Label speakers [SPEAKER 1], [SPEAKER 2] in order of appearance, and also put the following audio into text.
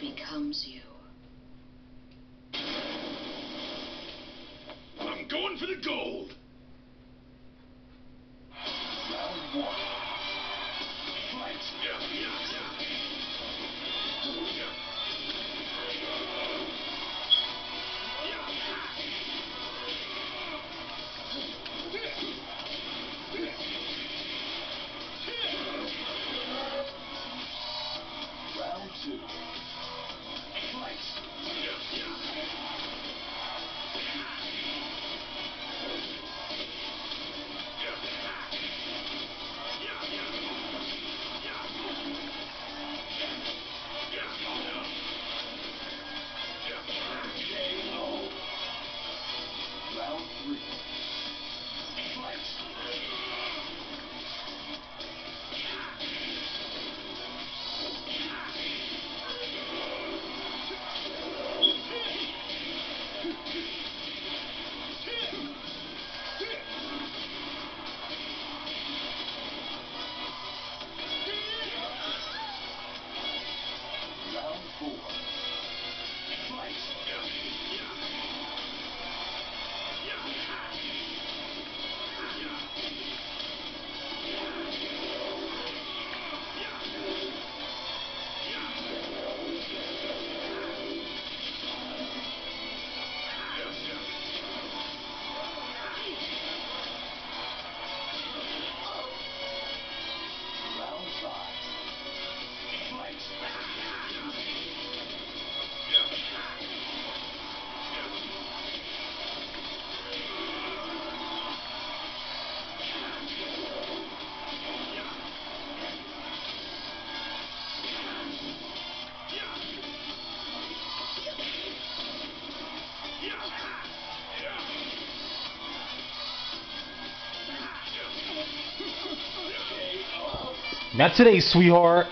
[SPEAKER 1] becomes you.
[SPEAKER 2] I'm going for the gold.
[SPEAKER 3] Not today, sweetheart.